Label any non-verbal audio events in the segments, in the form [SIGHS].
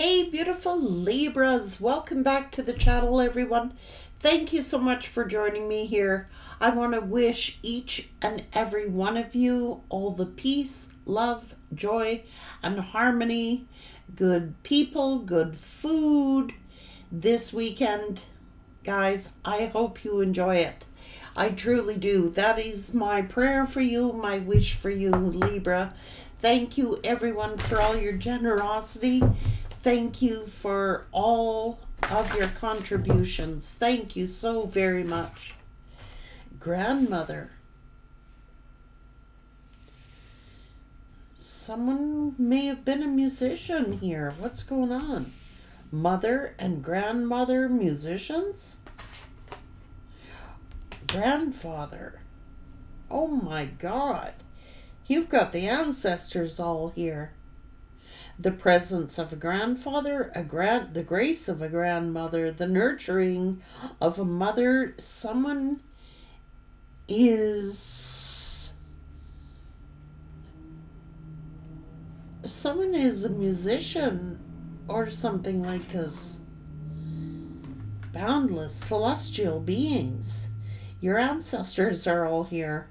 Hey, beautiful Libras. Welcome back to the channel, everyone. Thank you so much for joining me here. I want to wish each and every one of you all the peace, love, joy, and harmony, good people, good food this weekend. Guys, I hope you enjoy it. I truly do. That is my prayer for you, my wish for you, Libra. Thank you, everyone, for all your generosity. Thank you for all of your contributions. Thank you so very much. Grandmother. Someone may have been a musician here. What's going on? Mother and grandmother musicians? Grandfather. Oh my God. You've got the ancestors all here the presence of a grandfather, a grand, the grace of a grandmother, the nurturing of a mother. Someone is someone is a musician or something like this. Boundless celestial beings. Your ancestors are all here.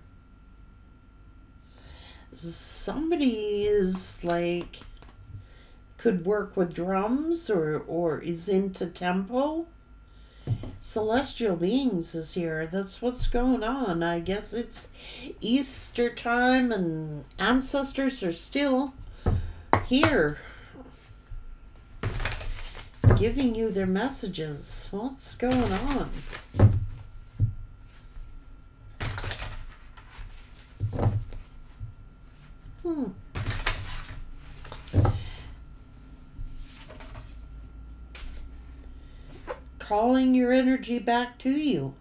Somebody is like could work with drums or, or is into tempo. Celestial Beings is here. That's what's going on. I guess it's Easter time and ancestors are still here giving you their messages. What's going on? Hmm. Calling your energy back to you.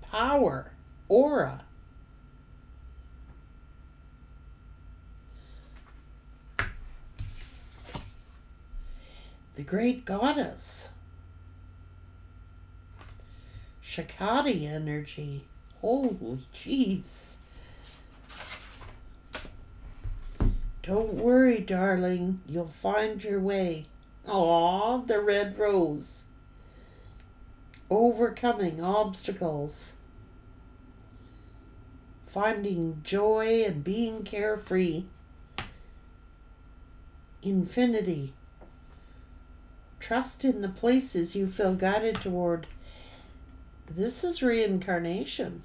Power, aura. The great goddess. Shakati energy. Holy jeez. Don't worry, darling. You'll find your way. Aw, the red rose overcoming obstacles, finding joy and being carefree, infinity. Trust in the places you feel guided toward. This is reincarnation.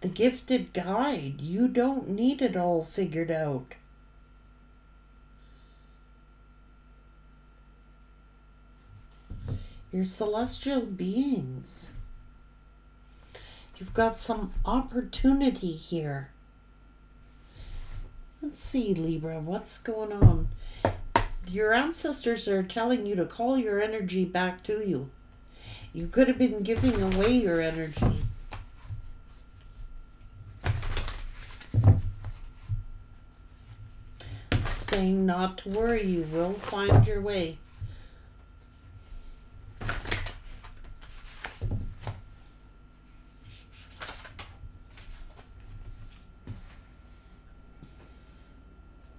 The gifted guide. You don't need it all figured out. You're celestial beings. You've got some opportunity here. Let's see, Libra, what's going on? Your ancestors are telling you to call your energy back to you. You could have been giving away your energy. Saying not to worry, you will find your way.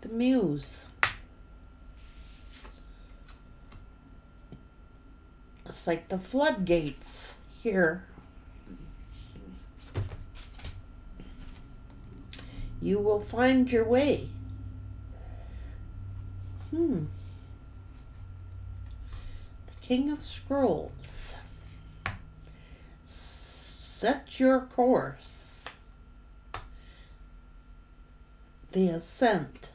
The Muse. It's like the floodgates here. You will find your way. Hmm. The King of Scrolls. Set your course. The ascent.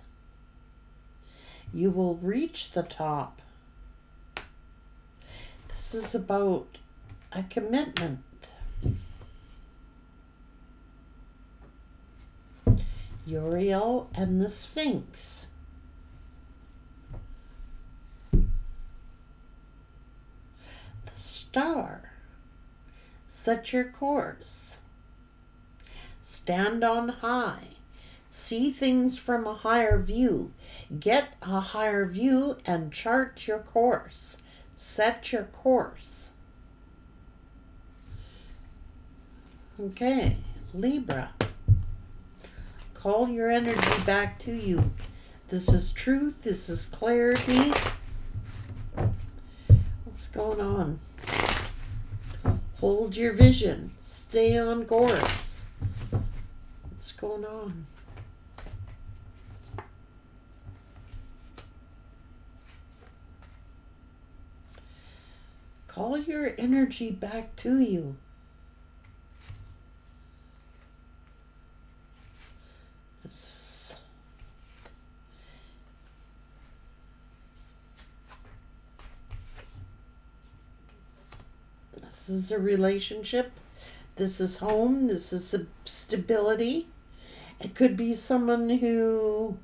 You will reach the top. This is about a commitment. Uriel and the Sphinx. Star. Set your course. Stand on high. See things from a higher view. Get a higher view and chart your course. Set your course. Okay, Libra. Call your energy back to you. This is truth. This is clarity. What's going on? Hold your vision. Stay on course. What's going on? Call your energy back to you. This is This is a relationship. This is home. This is stability. It could be someone who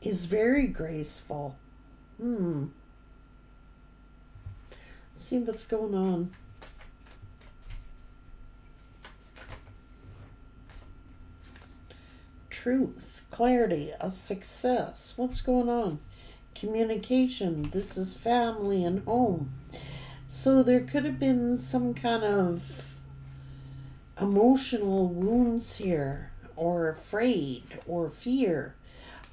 is very graceful. Hmm. Let's see what's going on. Truth, clarity, a success. What's going on? Communication. This is family and home. So there could have been some kind of emotional wounds here, or afraid, or fear.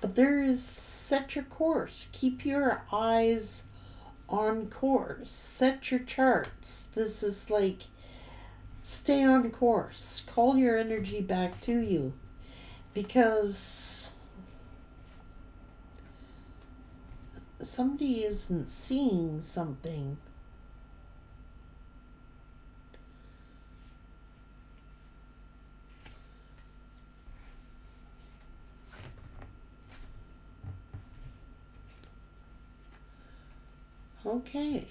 But there is set your course. Keep your eyes on course. Set your charts. This is like stay on course. Call your energy back to you because somebody isn't seeing something. Okay.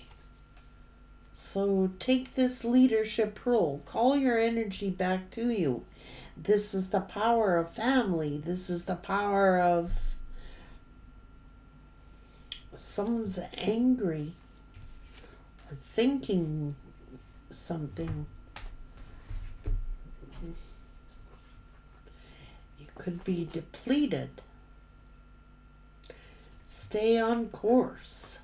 So take this leadership role. Call your energy back to you. This is the power of family. This is the power of someone's angry or thinking something. You could be depleted. Stay on course.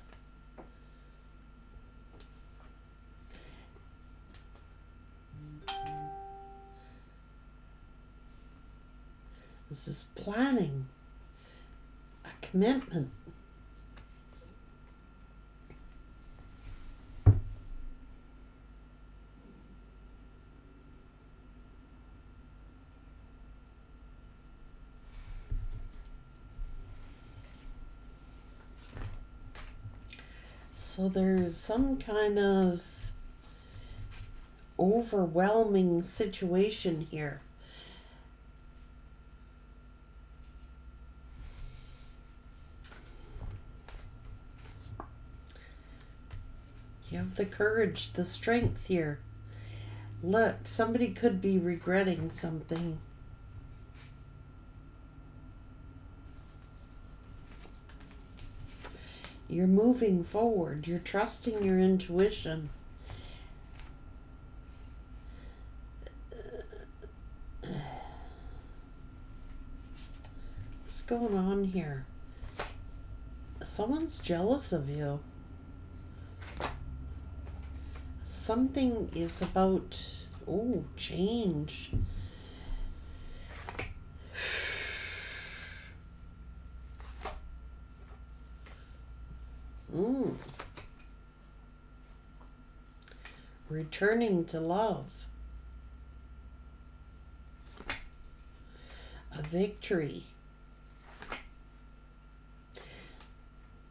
This is planning, a commitment. So there's some kind of overwhelming situation here. You the courage, the strength here. Look, somebody could be regretting something. You're moving forward. You're trusting your intuition. What's going on here? Someone's jealous of you. Something is about, oh, change. [SIGHS] Mm. Returning to love. A victory.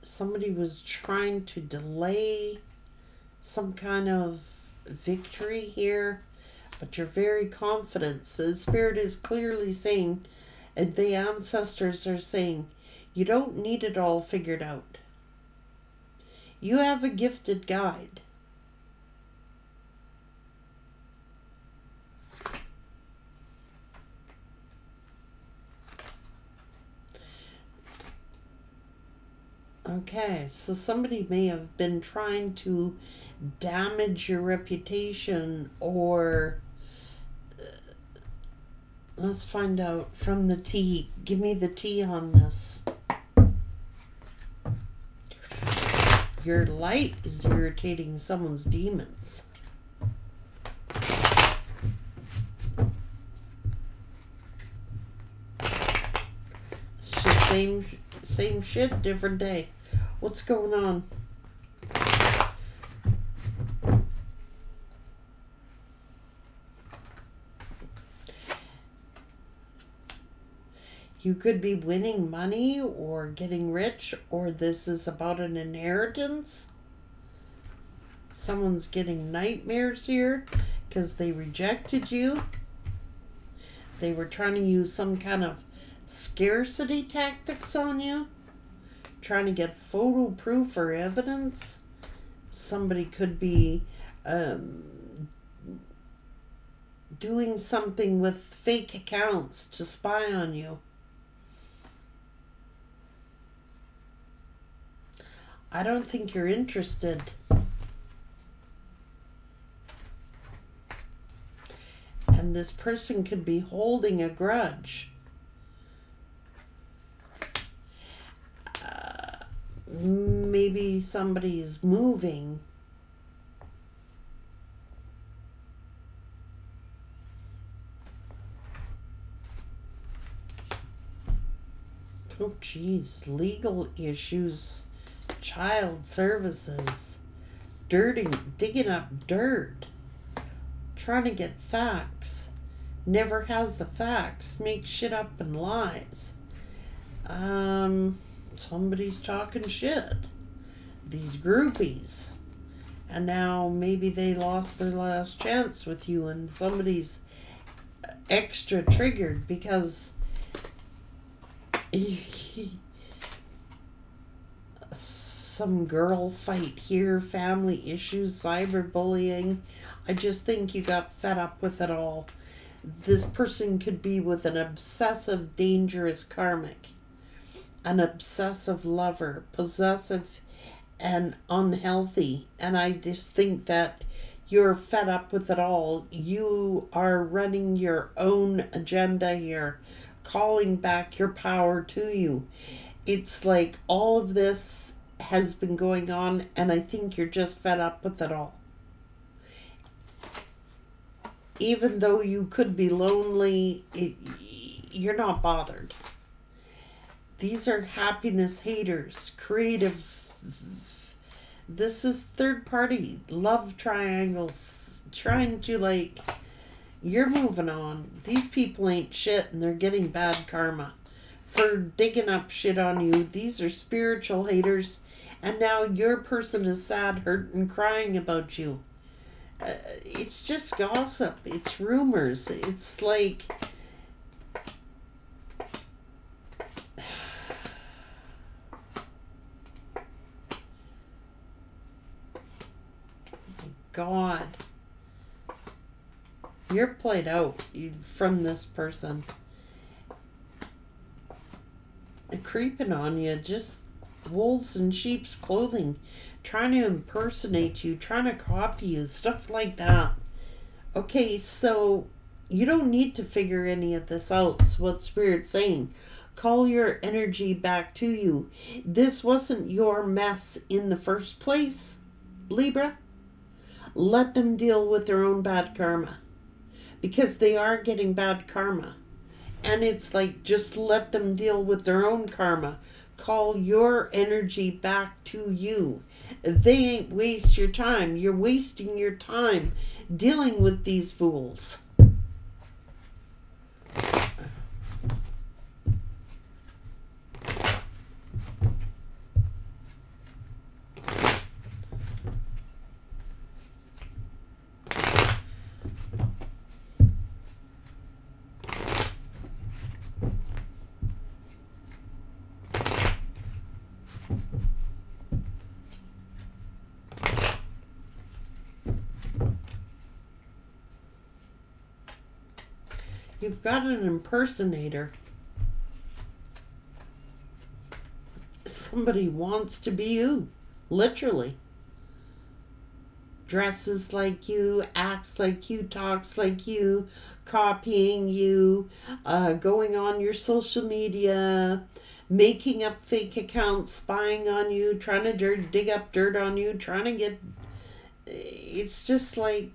Somebody was trying to delay some kind of victory here, but you're very confident. So the Spirit is clearly saying, and the ancestors are saying, you don't need it all figured out. You have a gifted guide. Okay, so somebody may have been trying to damage your reputation or uh, Let's find out from the tea. Give me the tea on this. Your light is irritating someone's demons. It's just same same shit, different day. What's going on? You could be winning money or getting rich, or this is about an inheritance. Someone's getting nightmares here because they rejected you. They were trying to use some kind of scarcity tactics on you, trying to get photo proof or evidence. Somebody could be um, doing something with fake accounts to spy on you. I don't think you're interested. And this person could be holding a grudge. Uh, maybe somebody is moving. Oh, geez, legal issues child services, dirty, digging up dirt, trying to get facts, never has the facts, makes shit up and lies. Um, somebody's talking shit. These groupies. And now maybe they lost their last chance with you and somebody's extra triggered because [LAUGHS] some girl fight here, family issues, cyberbullying. I just think you got fed up with it all. This person could be with an obsessive, dangerous karmic, an obsessive lover, possessive and unhealthy. And I just think that you're fed up with it all. You are running your own agenda here, calling back your power to you. It's like all of this has been going on, and I think you're just fed up with it all. Even though you could be lonely, it, you're not bothered. These are happiness haters, creative. This is third party love triangles trying to like. You're moving on. These people ain't shit and they're getting bad karma for digging up shit on you. These are spiritual haters and now your person is sad, hurt, and crying about you. Uh, it's just gossip. It's rumors. It's like. [SIGHS] God. You're played out from this person. creeping on you just wolves in sheep's clothing, trying to impersonate you, trying to copy you, stuff like that. Okay, so you don't need to figure any of this out. It's what Spirit's saying. Call your energy back to you. This wasn't your mess in the first place, Libra. Let them deal with their own bad karma because they are getting bad karma. And it's like just let them deal with their own karma call your energy back to you. They ain't waste your time. You're wasting your time dealing with these fools. Got an impersonator. Somebody wants to be you, literally. dresses like you, acts like you, talks like you, copying you, uh, going on your social media, making up fake accounts, spying on you, trying to dirt, dig up dirt on you, trying to get. It's just like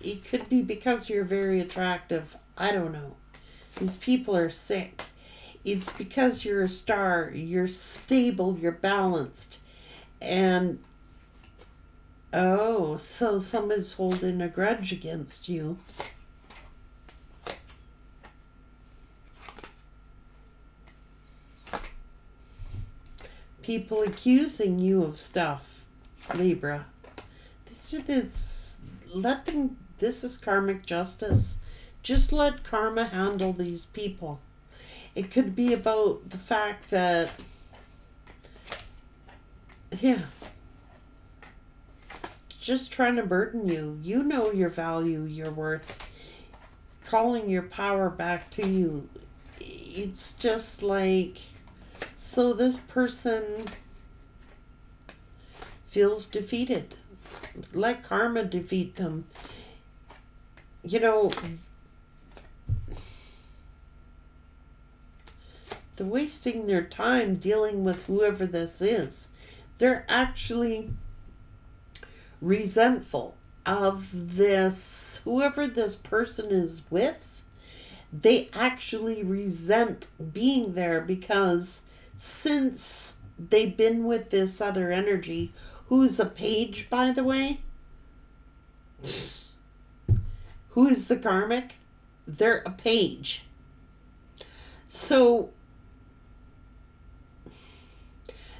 it could be because you're very attractive. I don't know. These people are sick. It's because you're a star, you're stable, you're balanced. And oh, so somebody's holding a grudge against you. People accusing you of stuff, Libra. This is this let them this is karmic justice. Just let karma handle these people. It could be about the fact that yeah. Just trying to burden you. You know your value, your worth. Calling your power back to you. It's just like so this person feels defeated. Let karma defeat them. You know, they're wasting their time dealing with whoever this is. They're actually resentful of this, whoever this person is with. They actually resent being there because since they've been with this other energy, who's a page, by the way, who is the karmic? They're a page. So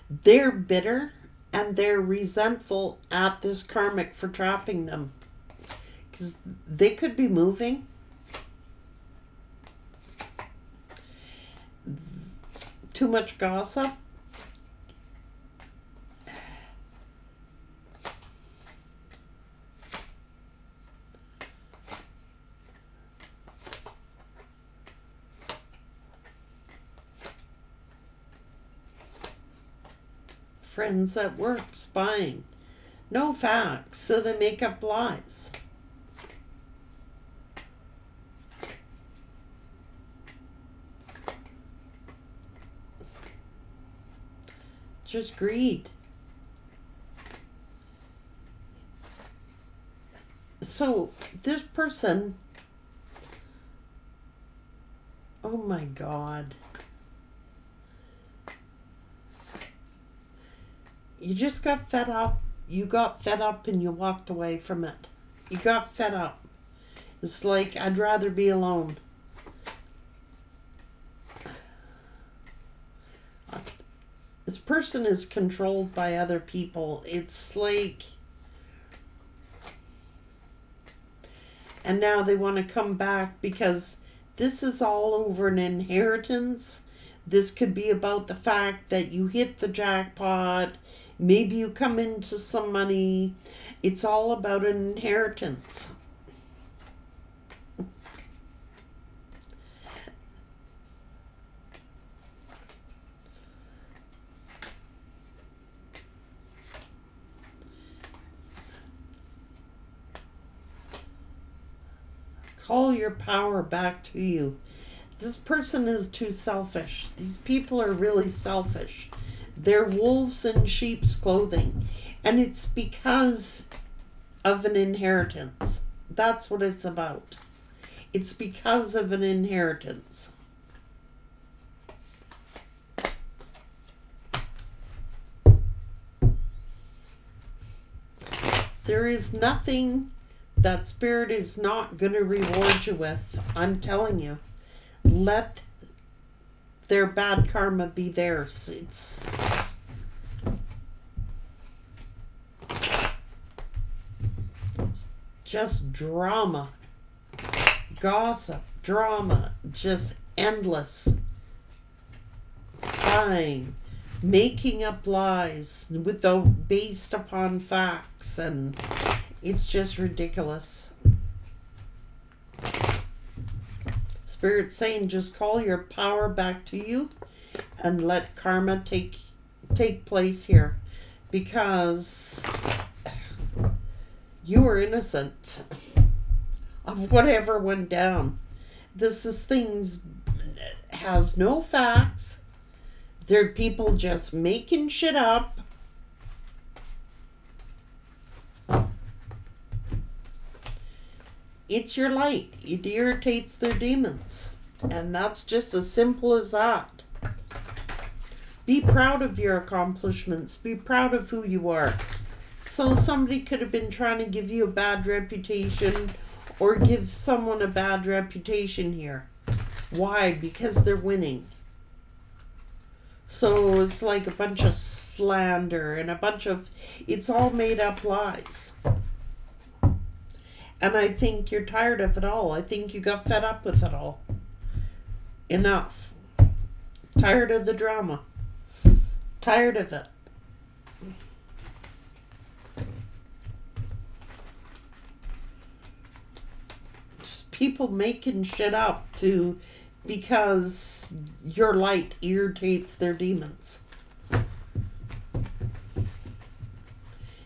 they're bitter and they're resentful at this karmic for trapping them. Because they could be moving. Too much gossip. Friends at work spying. No facts, so they make up lies. Just greed. So, this person, oh my God. You just got fed up. You got fed up and you walked away from it. You got fed up. It's like, I'd rather be alone. This person is controlled by other people. It's like. And now they want to come back because this is all over an inheritance. This could be about the fact that you hit the jackpot Maybe you come into some money. It's all about an inheritance. Call your power back to you. This person is too selfish. These people are really selfish. They're wolves in sheep's clothing. And it's because of an inheritance. That's what it's about. It's because of an inheritance. There is nothing that spirit is not going to reward you with. I'm telling you. Let their bad karma be theirs. It's just drama, gossip, drama, just endless. Spying, making up lies without based upon facts, and it's just ridiculous. Spirit saying just call your power back to you and let karma take take place here. Because You were innocent of whatever went down. This is things has no facts. They're people just making shit up. It's your light. It irritates their demons. And that's just as simple as that. Be proud of your accomplishments. Be proud of who you are. So somebody could have been trying to give you a bad reputation or give someone a bad reputation here. Why? Because they're winning. So it's like a bunch of slander and a bunch of, it's all made up lies. And I think you're tired of it all. I think you got fed up with it all. Enough. Tired of the drama. Tired of it. Just people making shit up to because your light irritates their demons.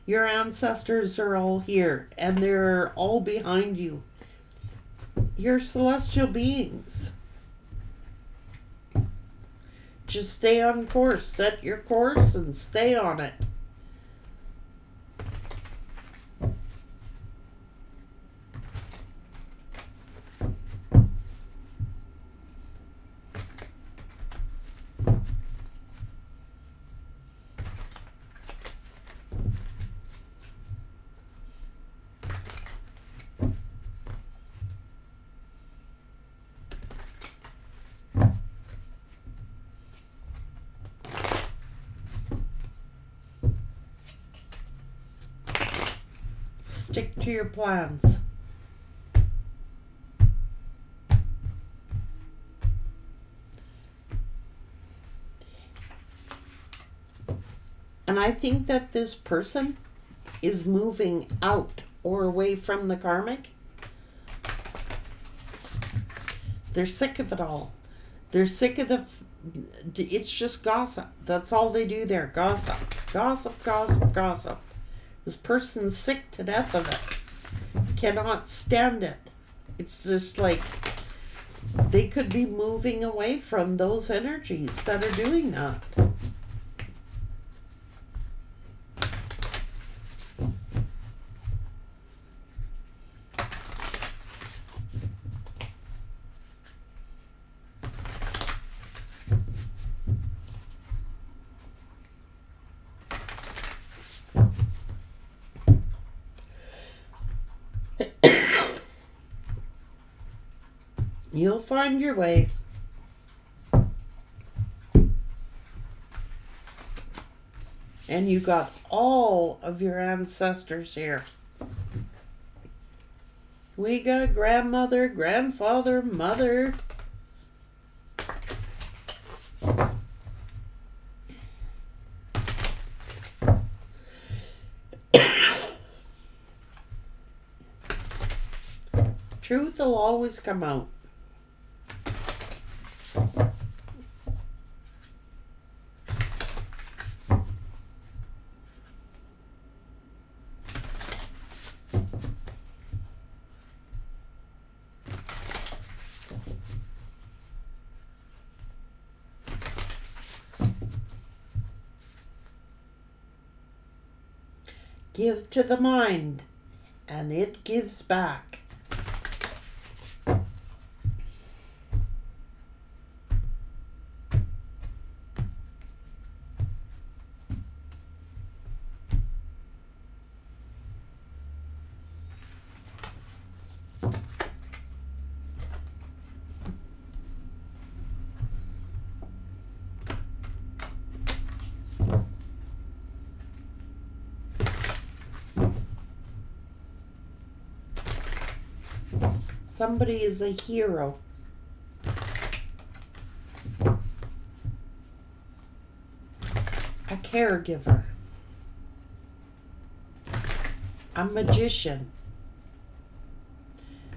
Your ancestors are all here and they're all behind you. You're celestial beings. Just stay on course. Set your course and stay on it. Stick to your plans. And I think that this person is moving out or away from the karmic. They're sick of it all. They're sick of the. It's just gossip. That's all they do there. Gossip. Gossip, gossip, gossip. This person's sick to death of it. Cannot stand it. It's just like they could be moving away from those energies that are doing that. You'll find your way. And you got all of your ancestors here. We got grandmother, grandfather, mother. [COUGHS] Truth will always come out. Give to the mind, and it gives back. Somebody is a hero. A caregiver. A magician.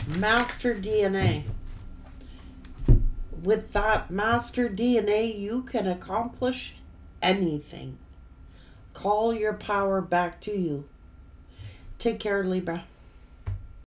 Master DNA. With that master DNA, you can accomplish anything. Call your power back to you Take care, Libra.